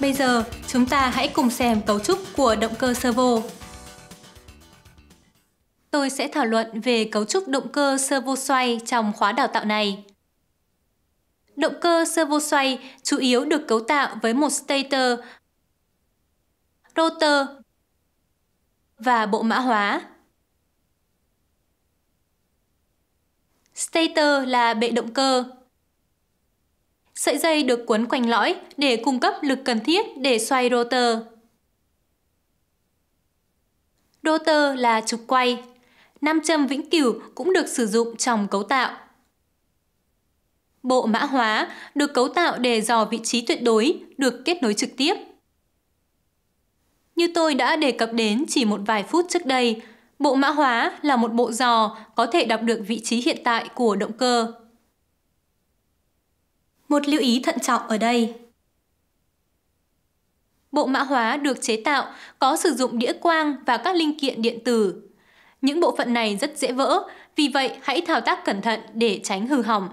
Bây giờ, chúng ta hãy cùng xem cấu trúc của động cơ servo. Tôi sẽ thảo luận về cấu trúc động cơ servo xoay trong khóa đào tạo này. Động cơ servo xoay chủ yếu được cấu tạo với một stator, rotor và bộ mã hóa. Stator là bệ động cơ. Sợi dây được quấn quanh lõi để cung cấp lực cần thiết để xoay rotor. Rotor là trục quay. Nam châm vĩnh cửu cũng được sử dụng trong cấu tạo. Bộ mã hóa được cấu tạo để dò vị trí tuyệt đối, được kết nối trực tiếp. Như tôi đã đề cập đến chỉ một vài phút trước đây, bộ mã hóa là một bộ dò có thể đọc được vị trí hiện tại của động cơ. Một lưu ý thận trọng ở đây. Bộ mã hóa được chế tạo có sử dụng đĩa quang và các linh kiện điện tử. Những bộ phận này rất dễ vỡ, vì vậy hãy thao tác cẩn thận để tránh hư hỏng.